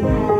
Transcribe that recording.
Thank.